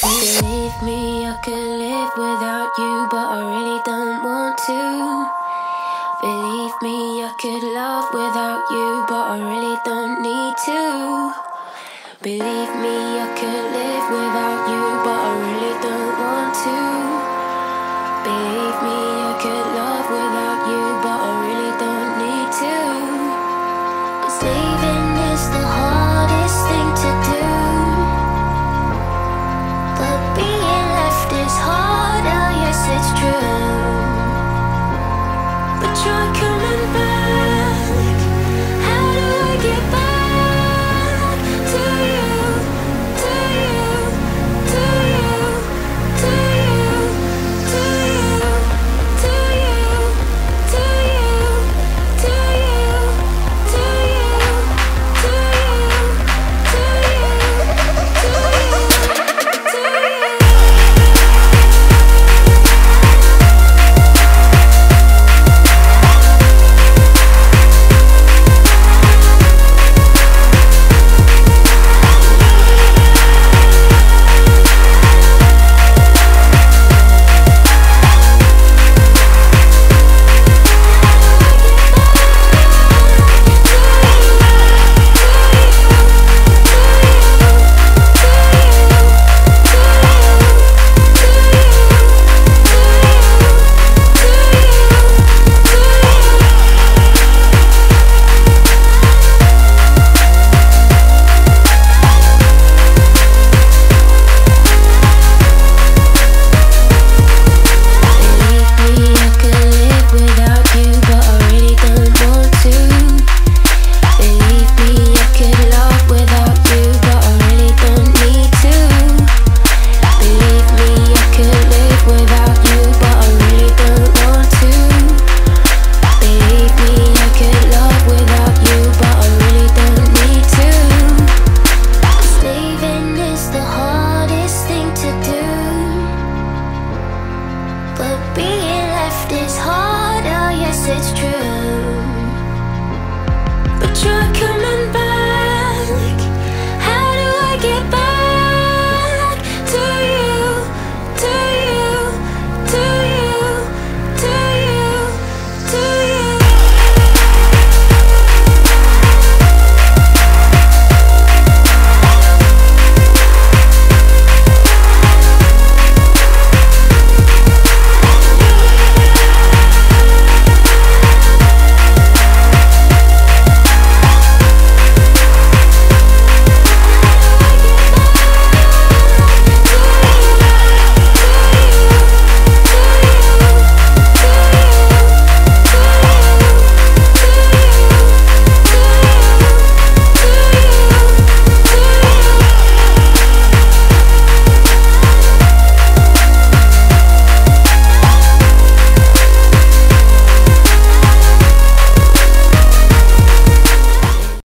Believe me, I could live without you, but I really don't want to. Believe me, I could love without you, but I really don't need to. Believe me,